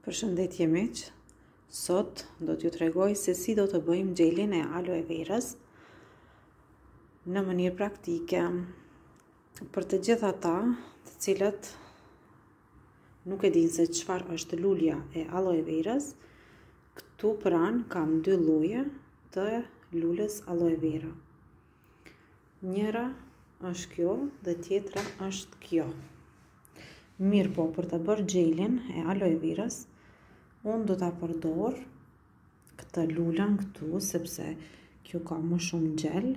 Përshëndetje miq. Sot do t'ju tregoj se si do të bëjmë xhelin e aloe verës në mënyrë praktike. Për të gjithë ata, të cilët nuk e dinë se çfarë është lulja e aloe verës, këtu pranë kam dy lloje të lulës aloe vera. Njëra është kjo dhe tjetra është kjo. Mirëpo, për ta bërë xhelin e aloe verës, unë do ta përdor këtë lulen këtu, sepse kjo ka më shumë xhel.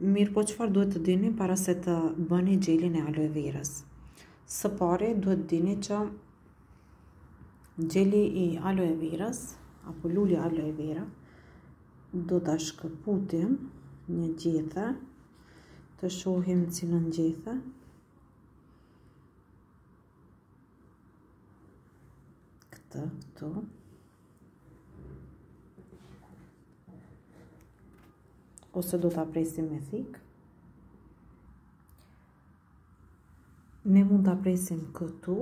Mirëpo, çfarë duhet të dini para se të bëni xhelin e aloe verës? Së pari, duhet të dini që xheli i aloe verës, apo lulja aloe vera, Do ta shkëpusim një gjethe. Të shohim cilën gjethe. Këtë, këtu. Ose do ta presim me thikë. Ne mund ta presim këtu,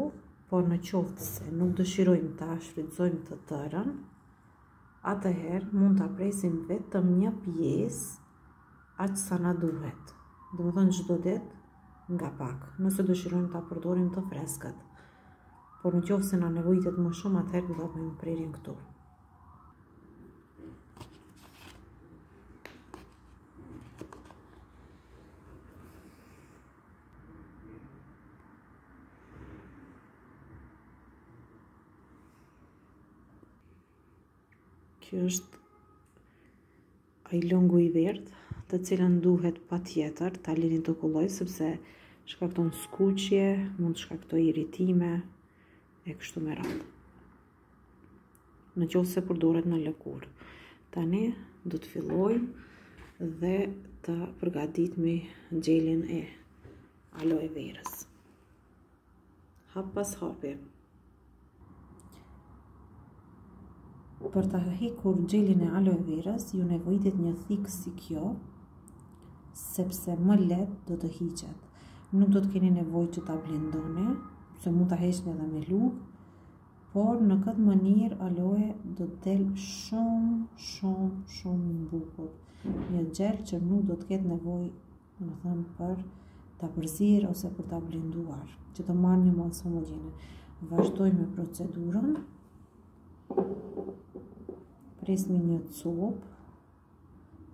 por në qoftë se nuk dëshirojmë ta shfrytëzojmë të tërën, atëherë mund ta presim vetëm një pjesë aq sa na duhet. Domethënë çdo ditë nga pak, nëse dëshirojmë ta përdorim të freskët. Por në qoftë se na nevojitet më shumë, atëherë do ta bëjmë prerjen këtu. Kjo është ai lëngu i verdhë, të cilin duhet patjetër ta lini të kullojë, sepse shkakton skuqje, mund të shkaktojë irritime, e kështu me radhë. Në qoftë se përdoret në lëkurë. Tani, do të fillojmë dhe të përgatitim xhelin e aloe verës. hap pas hapi. Për ta hequr xhelin e aloe verës, ju nevojitet një thikë si kjo, sepse më lehtë do të hiqet. Nuk do të keni nevojë që ta blendoni, se mund ta heqni edhe me lugë, por në këtë mënyrë aloe do të del shumë, shumë, shumë bukur. Një xhel që nuk do të ketë nevojë Domethënë për ta përzier ose për ta blenduar, që të marrë një masë homogene. Vazhdojmë me procedurën. Presmi një copë,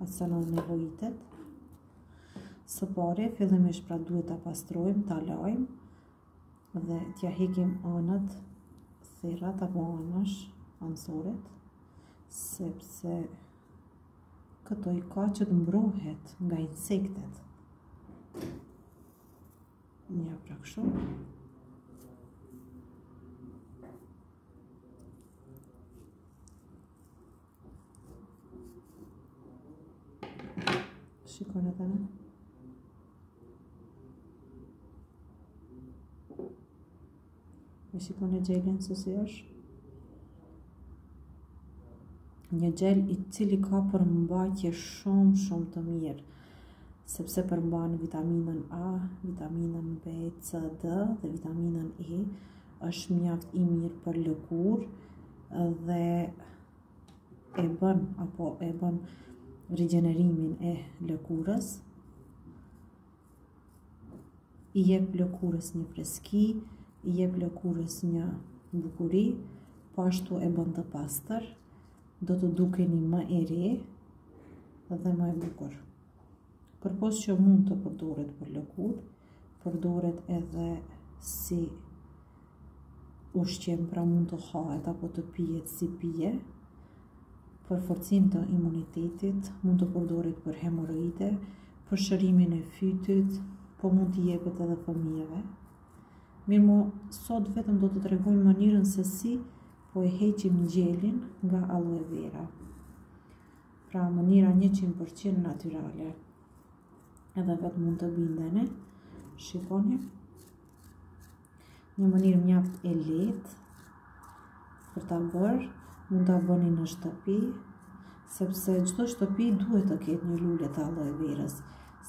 atë sa na nevojitet. Së pari, fillimisht pra duhet ta pastrojmë, ta lajmë, dhe t'ja hekim anët therrat apo anësh anësoret sepse Këto i ka që të mbrohet nga insektet. Ja pra kështu. Shikon e të në. E shikoni xhelin se si është. Një xhel i cili ka përmbajtje shumë shumë të mirë, sepse përmban vitaminën A, vitaminën B, C, D dhe vitaminën E. Është mjaft i mirë për lëkurë dhe e bën apo e bën rigjenerimin e lëkurës. i jep lëkurës një freski, i jep lëkurës një bukuri, po ashtu e bën të pastër, do të dukeni më e re dhe më e bukur. Përpos që mund të përdoret për lëkurë, përdoret edhe si ushqim pra mund të hahet apo të pijet si pije, për forcim të imunitetit, mund të përdoret për hemoroide, për shërimin e fytit, po mund të jepet edhe fëmijëve. Mirëpo, sot vetëm do të tregojmë mënyrën se si po e heqim xhelin nga aloe vera. Pra mënyra 100% natyrale. Edhe vetë mund të bindeni. Shikoni. Një mënyrë mjaft e lehtë për ta bërë, mund ta bëni në shtëpi, sepse çdo shtëpi duhet të ketë një lule të aloe verës,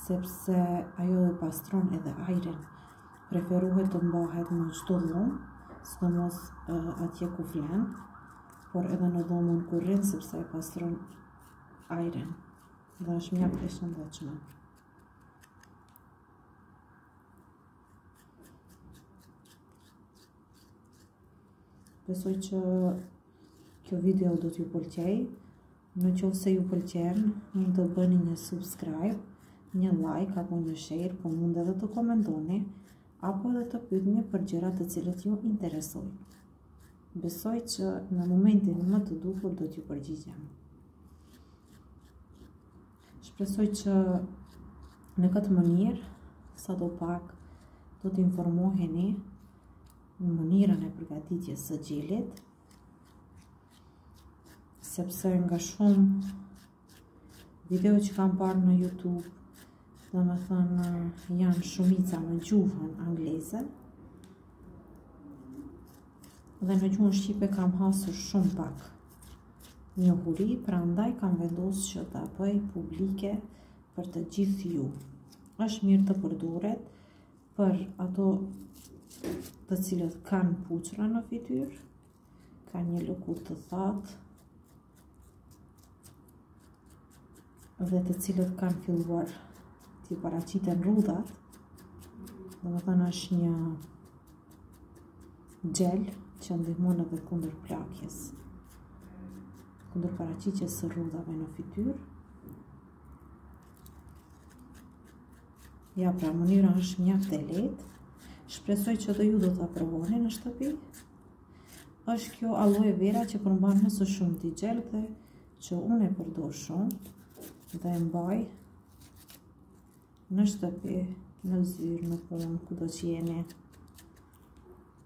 sepse ajo e pastron edhe ajrin. Preferohet të mbahet në çdo dhomë, sidomos atje ku flen, por edhe në dhomën ku rrin sepse e pastron ajrin. Dhe është mjaft e shëndetshme. Besoj që kjo video do t'ju pëlqejë. Në qoftë se ju pëlqen, mund të bëni një subscribe, një like apo një share, po mund edhe të komentoni, apo edhe të pytni për gjëra të cilat ju interesojnë. Besoj që në momentin më të duhur do t'ju përgjigjem. Shpresoj që në këtë mënyrë, sado pak, do të informoheni në mënyrën e përgatitjes së xhelit, sepse nga shumë video që kam parë në Youtube, domethënë janë shumica në gjuhën angleze, dhe në gjuhën shqipe kam hasur shumë pak njohuri, prandaj kam vendos që ta bëj publike për të gjithë ju. është mirë të përdoret për ato të cilat kanë puçrra në fytyrë, kanë një lëkurë të thatë, dhe të cilat kanë filluar t'i paraqiten rrudhat, domethënë është një xhel që ndihmon edhe kundër plakjes, kundër paraqitjes së rrudhave në fytyrë. Ja, pra mënyra është mjaft e lehtë. Shpresoj që dhe ju do ta provoni në shtëpi. është kjo aloe vera që përmban më së shumti xhel dhe që unë e përdor shumë dhe e mbaj në shtëpi, në zyrë, në punë, kudo që jeni.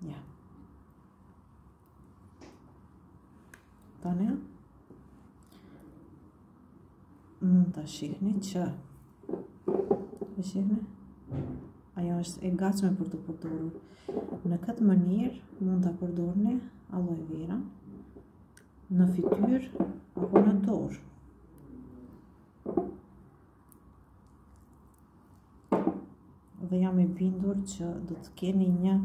Ja. Tani, mund ta shihni që ta shihni ajo është e gatshme për t'u përdorur në këtë mënyrë mund ta përdorni aloe veran në fytyrë apo në dorë Dhe jam e bindur që do të keni një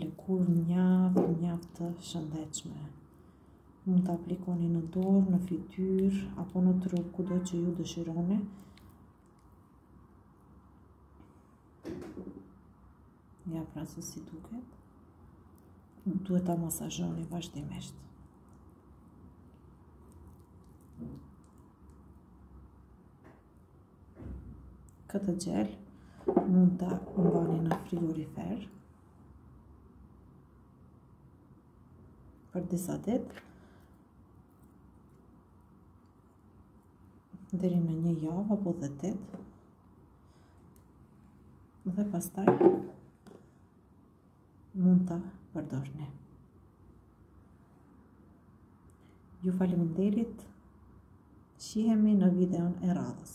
lëkurë mjaft, mjaft të shëndetshme. Mund ta aplikoni në dorë, në fytyrë, apo në trup, kudo që ju dëshironi. Ja pra se si duket. Duhet ta masazhoni vazhdimisht. Këtë xhel mund ta mbani në frigorifer për disa ditë deri në një javë apo dhjetë ditë dhe pastaj mund ta përdorni. Ju faleminderit, shihemi në videon e radhës.